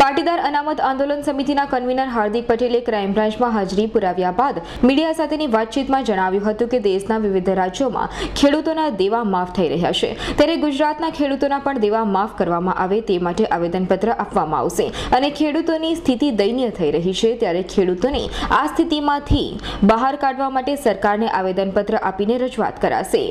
પાટીદાર અનામત આંદોલન સમિતિના કન્વીનર હાર્દિક પટેલે ક્રાઇમ બ્રાન્ચમાં હાજરી પુરાવ્યા બાદ મીડિયા સાથેની વાતચીતમાં જણાવ્યું હતું કે દેશના વિવિધ રાજ્યોમાં ખેડૂતોના દેવા માફ થઈ રહ્યા છે. ત્યારે ગુજરાતના ખેડૂતોના પણ દેવા માફ કરવામાં આવે તે માટે આવેદનપત્ર આપવામાં આવશે અને ખેડૂતોની સ્થિતિ દયનીય થઈ રહી છે ત્યારે ખેડૂતોને આ સ્થિતિમાંથી બહાર કાઢવા માટે સરકારને આવેદનપત્ર આપીને રજૂઆત કરાશે.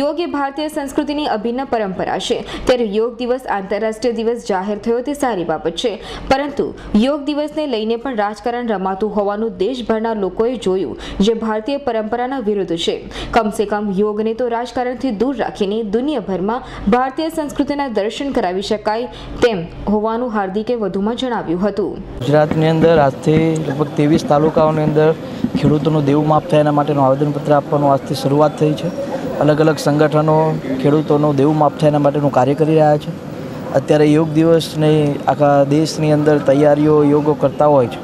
યોગ એ ભારતીય સંસ્કૃતિની અભિન્ન પરંપરા છે. ત્યારે યોગ દિવસ આંતરરાષ્ટ્રીય દિવસ જાહેર થયો તે સારી બાબત છે. પરંતુ યોગ દિવસને લઈને પણ રાજકારણ રમાતું હોવાનું દેશભરના લોકોએ જોયું, જે ભારતીય પરંપરાના વિરુદ્ધ છે. કમસે કમ યોગને તો રાજકારણથી દૂર રાખીને દુનિયાભરમાં ભારતીય સંસ્કૃતિના દર્શન કરાવી શકાય તેમ હોવાનું હાર્દિકે વધુમાં જણાવ્યું હતું. ગુજરાતની અંદર આજથી લગભગ ત્રેવીસ તાલુકાઓની અંદર ખેડૂતોનું દેવું માફ થાય એના માટેનું આવેદનપત્ર આપવાનું આજથી શરૂઆત થઈ છે. અલગ અલગ સંગઠનો ખેડૂતોનું દેવું માફ થાય એના માટેનું કાર્ય કરી રહ્યા છે. અત્યારે યોગ દિવસની આખા દેશની અંદર તૈયારીઓ યોગો કરતા હોય છે.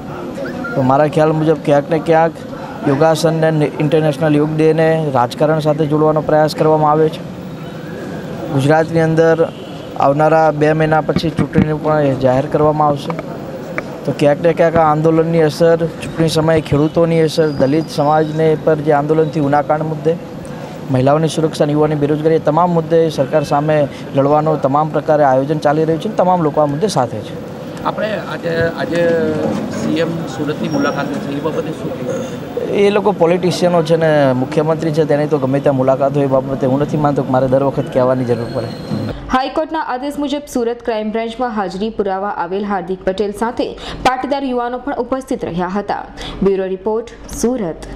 તો મારા ખ્યાલ મુજબ ક્યાંક ને ક્યાંક યોગાસન અને ઇન્ટરનેશનલ યોગ ડેને રાજકારણ સાથે જોડવાનો પ્રયાસ કરવામાં આવે છે. ગુજરાતની અંદર આવનારા બે મહિના પછી ચૂંટણી પણ જાહેર કરવામાં આવશે. તો ક્યાંક ને ક્યાંક આ આંદોલનની અસર ચૂંટણી સમયે ખેડૂતોની અસર, દલિત સમાજને પર જે આંદોલનથી ઉનાકાંડ મુદ્દે મહિલાઓની સુરક્ષા યુવાની બેરોજગારી એ તમામ મુદ્દે સરકાર સામે લડવાનો તમામ પ્રકારે આયોજન ચાલી રહ્યું છે અને તમામ લોકો આ મુદ્દે સાથે છે. આપણે આજે આજે સીએમ સુરતની મુલાકાત છે. એ બાબતે શું એ લોકો પોલિટિશિયનો છે ને મુખ્યમંત્રી છે તેની તો ગમે ત્યાં મુલાકાત હોય એ બાબતે હું નથી માનતો કે મારે દર વખત કહેવાની જરૂર પડે. હાઈકોર્ટના આદેશ મુજબ સુરત ક્રાઇમ બ્રાન્ચમાં હાજરી પુરાવા આવેલ હાર્દિક પટેલ સાથે પાટીદાર યુવાનો પણ ઉપસ્થિત રહ્યા હતા. Bureau report Surat.